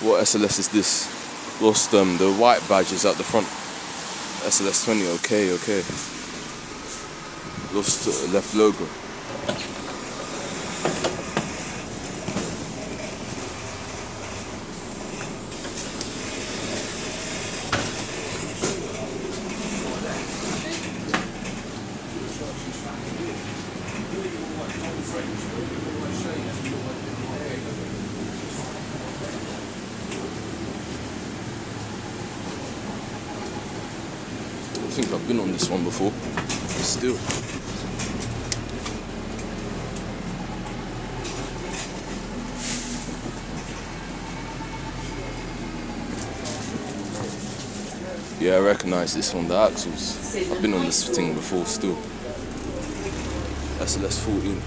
What SLS is this? Lost um, the white badge is at the front. SLS 20, okay, okay. Lost uh, left logo. I think I've been on this one before. But still. Yeah, I recognise this one, the axles. I've been on this thing before still. SLS 14.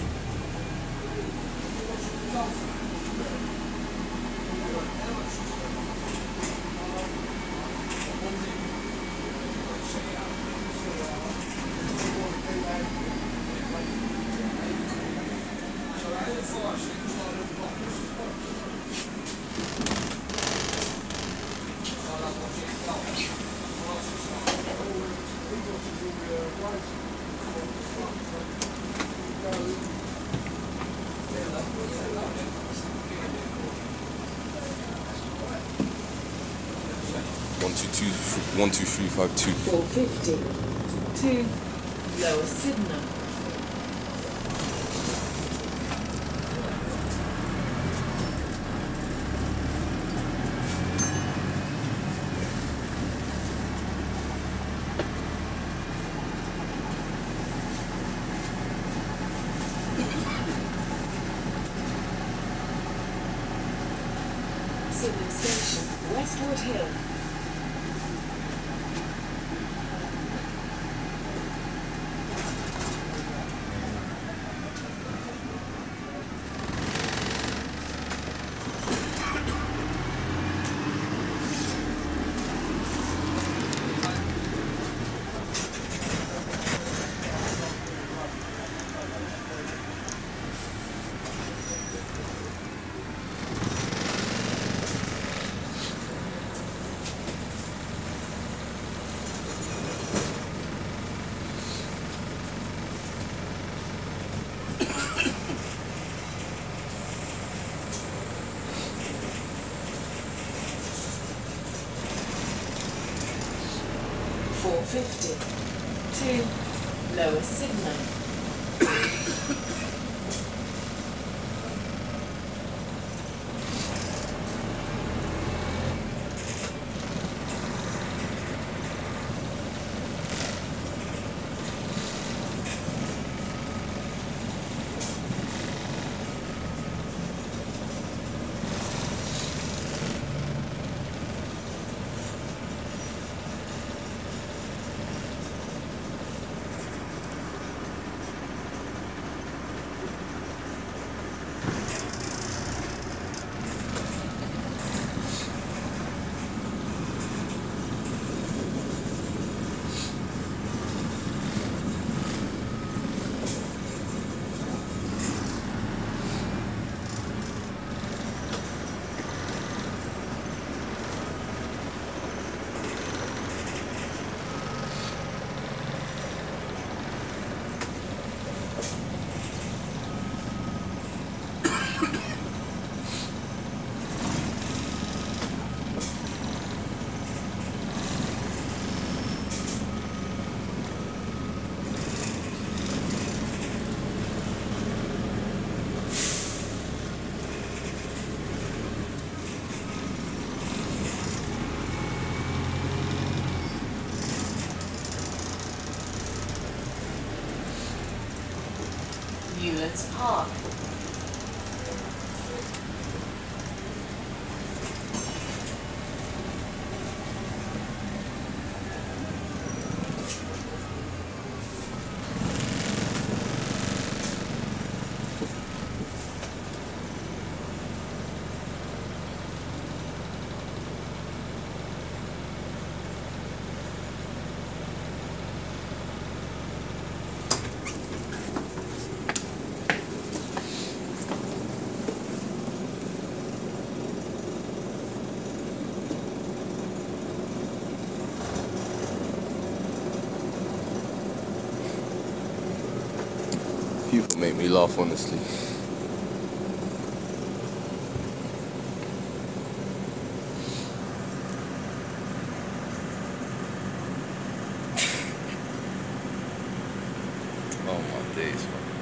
One two two one two three five two. 450 to Lower Sydenham. Sydenham Westwood Hill. Four fifty to Lower Sydenham. Newlands Park. Make me laugh, honestly. oh my days, man.